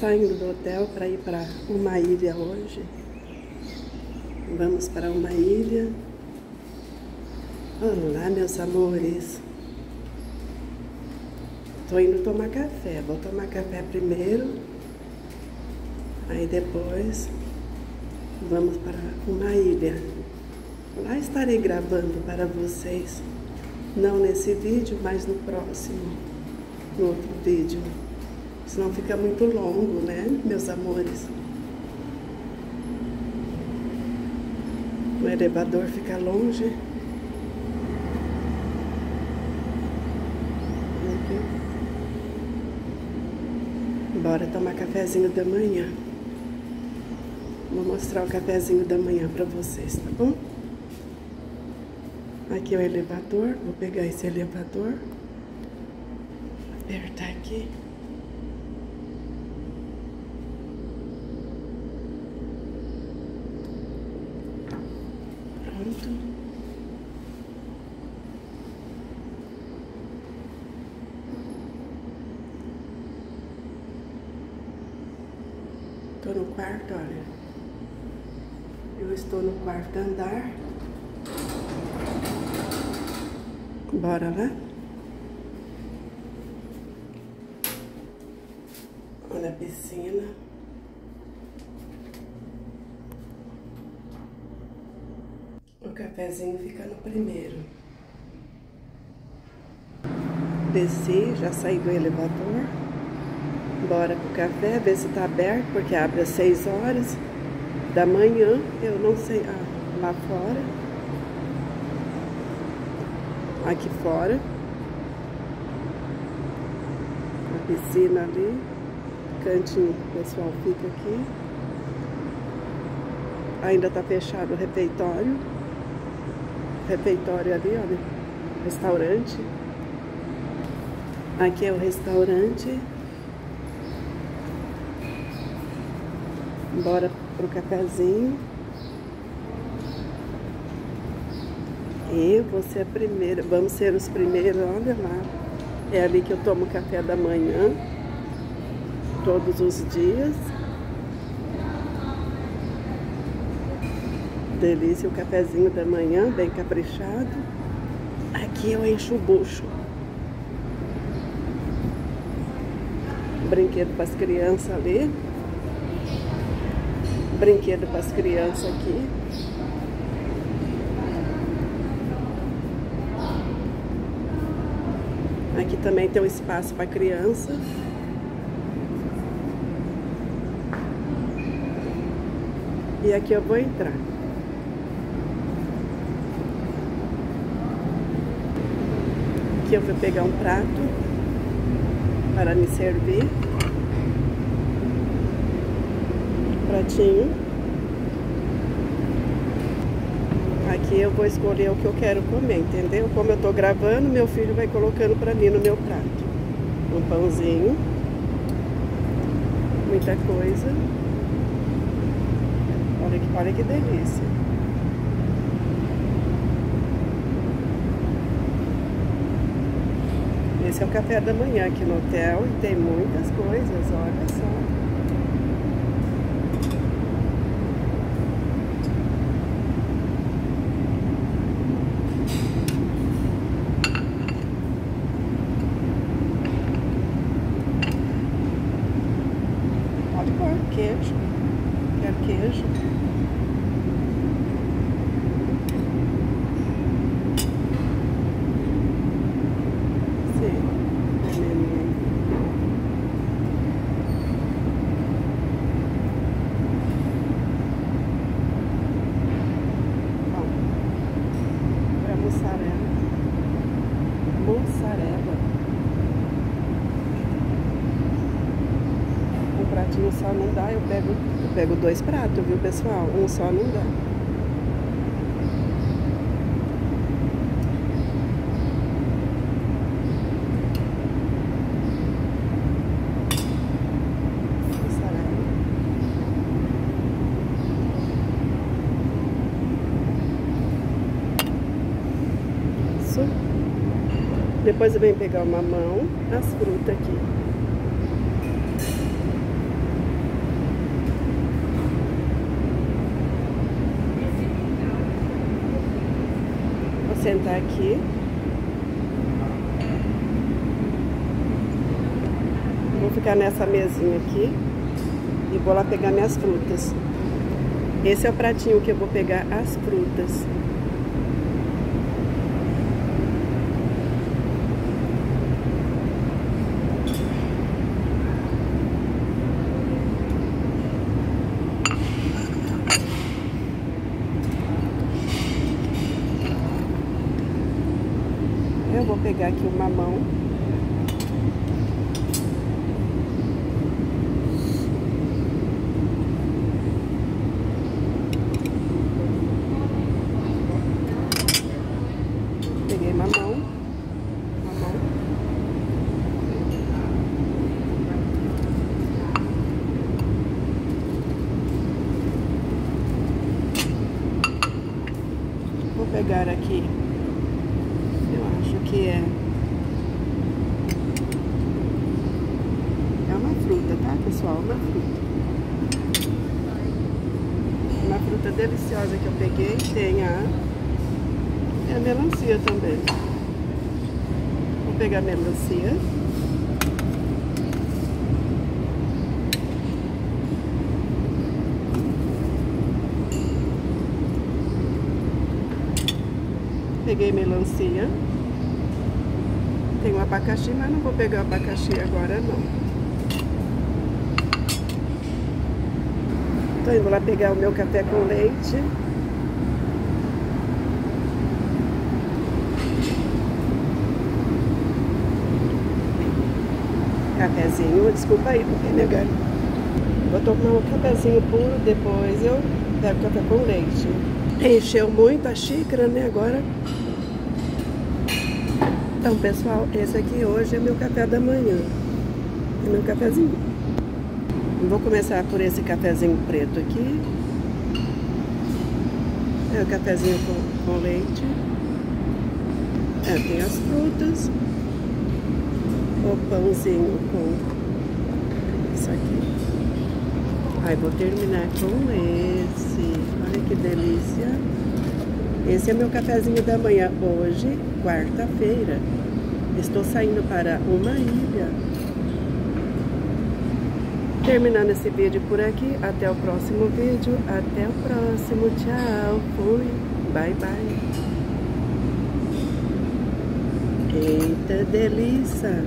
saindo do hotel para ir para uma ilha hoje. Vamos para uma ilha. Olá, meus amores. Tô indo tomar café. Vou tomar café primeiro. Aí depois vamos para uma ilha. Lá estarei gravando para vocês. Não nesse vídeo, mas no próximo. No outro vídeo. Senão fica muito longo, né, meus amores? O elevador fica longe. Bora tomar cafezinho da manhã. Vou mostrar o cafezinho da manhã para vocês, tá bom? Aqui é o elevador. Vou pegar esse elevador. Apertar aqui. Tô no quarto, olha. Eu estou no quarto andar. Bora lá? Olha a piscina. O cafezinho fica no primeiro. Desci, já saí do elevador. Bora pro café, ver se tá aberto, porque abre às 6 horas da manhã. Eu não sei, ah, lá fora. Aqui fora. A piscina ali. Cantinho, o pessoal fica aqui. Ainda tá fechado o refeitório. Refeitório ali, olha. Restaurante. Aqui é o restaurante. Bora pro cafezinho. Eu vou ser a primeira, vamos ser os primeiros, olha lá. É ali que eu tomo café da manhã, todos os dias. Delícia o cafezinho da manhã, bem caprichado. Aqui eu encho o bucho. Brinquedo para as crianças ali brinquedo para as crianças aqui. Aqui também tem um espaço para criança. E aqui eu vou entrar. Aqui eu vou pegar um prato para me servir. Pratinho. Aqui eu vou escolher o que eu quero comer, entendeu? Como eu tô gravando, meu filho vai colocando pra mim no meu prato. Um pãozinho. Muita coisa. Olha que, olha que delícia. Esse é o café da manhã aqui no hotel e tem muitas coisas, olha só. Queijo. Quero queijo. Sim, Bom, para mussarela. Mussarela. Pratinho só não dá, eu pego, eu pego dois pratos, viu, pessoal? Um só não dá. Depois eu venho pegar uma mão, as frutas aqui. Sentar aqui. Vou ficar nessa mesinha aqui e vou lá pegar minhas frutas. Esse é o pratinho que eu vou pegar as frutas. Eu vou pegar aqui o mamão. Peguei mamão. Vou pegar aqui que é. É uma fruta, tá, pessoal? Uma fruta. Uma fruta deliciosa que eu peguei. Tem a. É a melancia também. Vou pegar a melancia. Peguei melancia. Tem o abacaxi, mas não vou pegar o abacaxi agora não. Tô indo lá pegar o meu café com leite. Cafezinho, desculpa aí, porque minha garganta. Vou tomar um cafezinho puro, depois eu pego café com leite. Encheu muito a xícara, né? Agora. Então, pessoal, esse aqui hoje é meu café da manhã. É meu cafezinho. Vou começar por esse cafezinho preto aqui. É o cafezinho com, com leite. É, tem as frutas. O pãozinho com isso aqui. Aí vou terminar com esse. Olha que delícia. Esse é meu cafezinho da manhã hoje, quarta-feira. Estou saindo para uma ilha. Terminando esse vídeo por aqui. Até o próximo vídeo. Até o próximo. Tchau. Fui. Bye, bye. Eita delícia.